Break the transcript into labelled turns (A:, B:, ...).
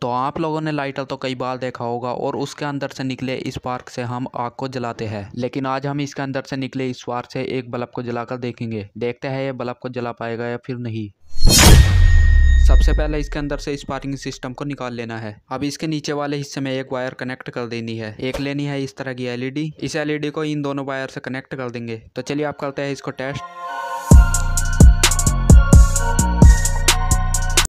A: तो आप लोगों ने लाइटर तो कई बार देखा होगा और उसके अंदर से निकले इस स्पार्क से हम आग को जलाते हैं। लेकिन आज हम इसके अंदर से निकले इस स्पार्क से एक बल्ब को जलाकर देखेंगे। देखते हैं ये बल्ब को जला पाएगा या फिर नहीं। सबसे पहले इसके अंदर से स्पार्किंग सिस्टम को निकाल लेना है। अब इसके नीचे वाले हिस्से में एक वायर कनेक्ट कर देनी है। एक लेनी है इस तरह की एलईडी इस एलईडी को इन दोनों वायर से कनेक्ट कर देंगे। तो चलिए आप करते हैं इसको टेस्ट